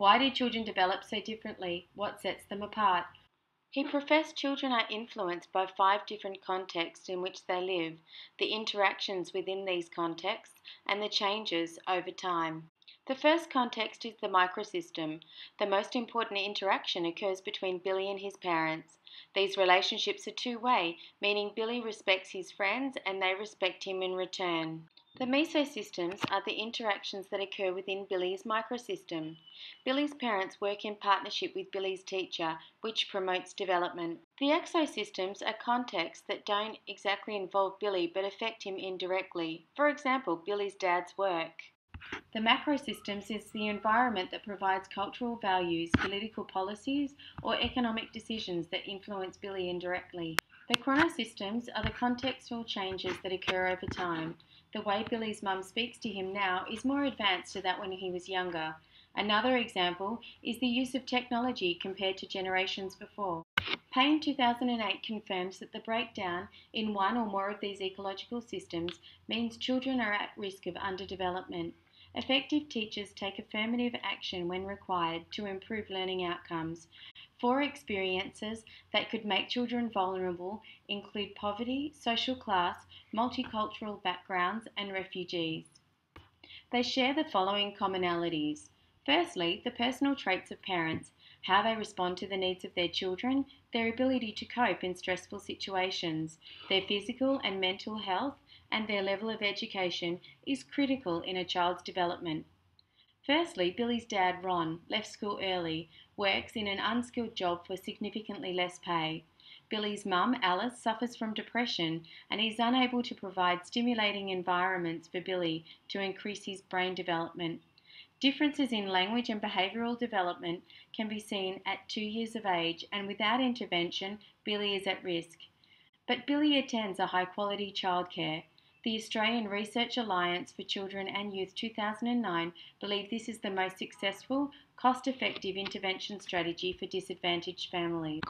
Why do children develop so differently? What sets them apart? He professed children are influenced by five different contexts in which they live, the interactions within these contexts, and the changes over time. The first context is the microsystem. The most important interaction occurs between Billy and his parents. These relationships are two way, meaning Billy respects his friends and they respect him in return. The mesosystems are the interactions that occur within Billy's microsystem. Billy's parents work in partnership with Billy's teacher, which promotes development. The exosystems are contexts that don't exactly involve Billy but affect him indirectly. For example, Billy's dad's work. The macrosystems is the environment that provides cultural values, political policies, or economic decisions that influence Billy indirectly. The chronosystems are the contextual changes that occur over time. The way Billy's mum speaks to him now is more advanced to that when he was younger. Another example is the use of technology compared to generations before. Payne 2008 confirms that the breakdown in one or more of these ecological systems means children are at risk of underdevelopment. Effective teachers take affirmative action when required to improve learning outcomes. Four experiences that could make children vulnerable include poverty, social class, multicultural backgrounds, and refugees. They share the following commonalities. Firstly, the personal traits of parents, how they respond to the needs of their children, their ability to cope in stressful situations, their physical and mental health, and their level of education is critical in a child's development. Firstly, Billy's dad, Ron, left school early, works in an unskilled job for significantly less pay. Billy's mum, Alice, suffers from depression and is unable to provide stimulating environments for Billy to increase his brain development. Differences in language and behavioural development can be seen at two years of age, and without intervention, Billy is at risk. But Billy attends a high quality childcare. The Australian Research Alliance for Children and Youth 2009 believe this is the most successful, cost effective intervention strategy for disadvantaged families.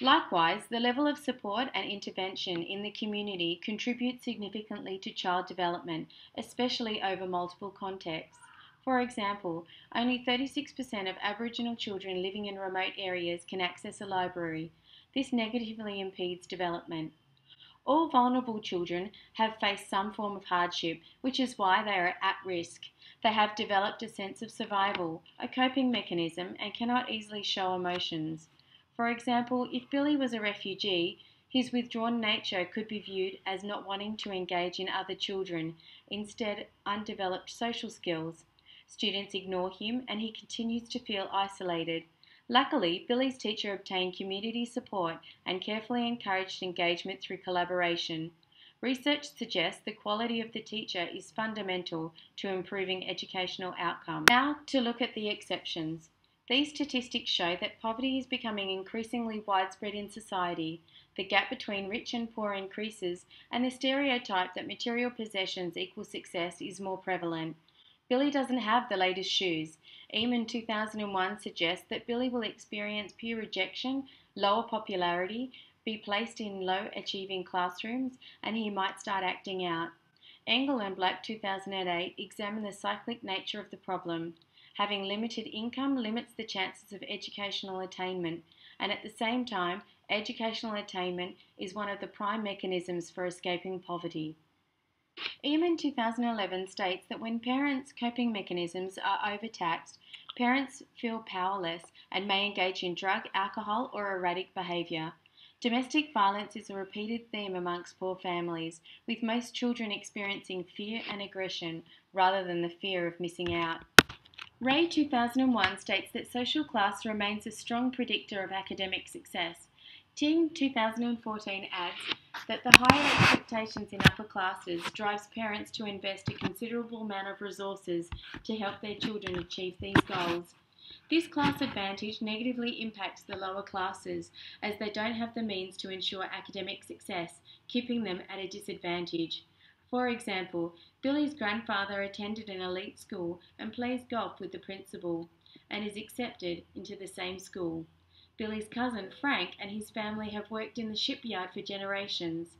Likewise, the level of support and intervention in the community contributes significantly to child development, especially over multiple contexts. For example, only 36% of Aboriginal children living in remote areas can access a library. This negatively impedes development. All vulnerable children have faced some form of hardship, which is why they are at risk. They have developed a sense of survival, a coping mechanism, and cannot easily show emotions. For example, if Billy was a refugee, his withdrawn nature could be viewed as not wanting to engage in other children, instead, undeveloped social skills. Students ignore him and he continues to feel isolated. Luckily, Billy's teacher obtained community support and carefully encouraged engagement through collaboration. Research suggests the quality of the teacher is fundamental to improving educational outcomes. Now, to look at the exceptions. These statistics show that poverty is becoming increasingly widespread in society. The gap between rich and poor increases, and the stereotype that material possessions equal success is more prevalent. Billy doesn't have the latest shoes. Eamon 2001 suggests that Billy will experience peer rejection, lower popularity, be placed in low achieving classrooms, and he might start acting out. Engle and Black 2008 examine the cyclic nature of the problem. Having limited income limits the chances of educational attainment, and at the same time, educational attainment is one of the prime mechanisms for escaping poverty. Eamon 2011 states that when parents' coping mechanisms are overtaxed, parents feel powerless and may engage in drug, alcohol, or erratic behaviour. Domestic violence is a repeated theme amongst poor families, with most children experiencing fear and aggression rather than the fear of missing out. Reay 2001 states that social class remains a strong predictor of academic success. Ting 2014 adds that the higher expectations in upper classes drives parents to invest a considerable amount of resources to help their children achieve these goals. This class advantage negatively impacts the lower classes as they don't have the means to ensure academic success, keeping them at a disadvantage. For example, Billy's grandfather attended an elite school and plays golf with the principal and is accepted into the same school. Billy's cousin, Frank, and his family have worked in the shipyard for generations.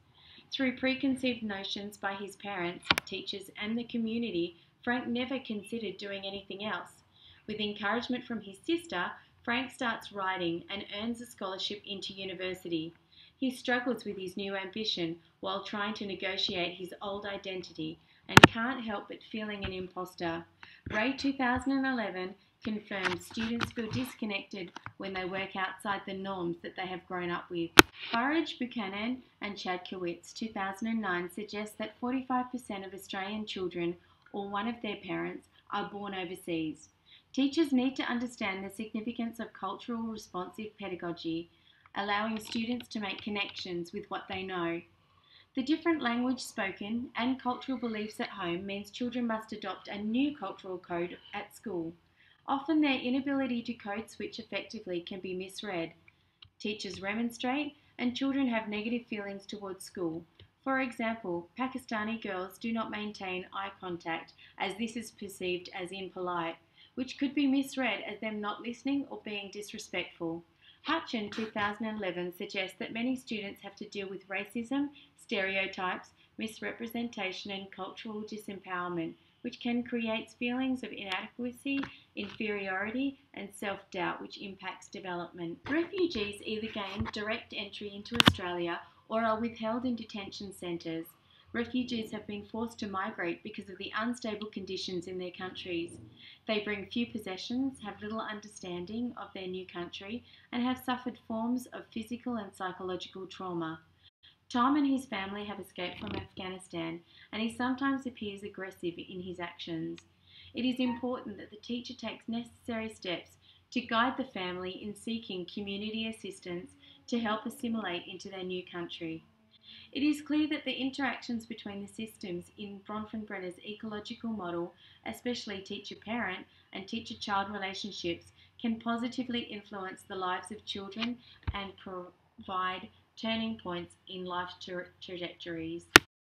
Through preconceived notions by his parents, teachers, and the community, Frank never considered doing anything else. With encouragement from his sister, Frank starts writing and earns a scholarship into university. He struggles with his new ambition while trying to negotiate his old identity and can't help but feeling an imposter. Reay 2011 confirms students feel disconnected when they work outside the norms that they have grown up with. Burridge Buchanan and Chodkiewicz 2009 suggest that 45% of Australian children or one of their parents are born overseas. Teachers need to understand the significance of cultural responsive pedagogy, allowing students to make connections with what they know. The different language spoken and cultural beliefs at home means children must adopt a new cultural code at school. Often their inability to code switch effectively can be misread. Teachers remonstrate and children have negative feelings towards school. For example, Pakistani girls do not maintain eye contact as this is perceived as impolite, which could be misread as them not listening or being disrespectful. Hutchin 2011 suggests that many students have to deal with racism, stereotypes, misrepresentation, and cultural disempowerment, which can create feelings of inadequacy, inferiority, and self doubt, which impacts development. Refugees either gain direct entry into Australia or are withheld in detention centres. Refugees have been forced to migrate because of the unstable conditions in their countries. They bring few possessions, have little understanding of their new country, and have suffered forms of physical and psychological trauma. Tom and his family have escaped from Afghanistan, and he sometimes appears aggressive in his actions. It is important that the teacher takes necessary steps to guide the family in seeking community assistance to help assimilate into their new country. It is clear that the interactions between the systems in Bronfenbrenner's ecological model, especially teacher parent and teacher child relationships, can positively influence the lives of children and provide turning points in life tra- trajectories.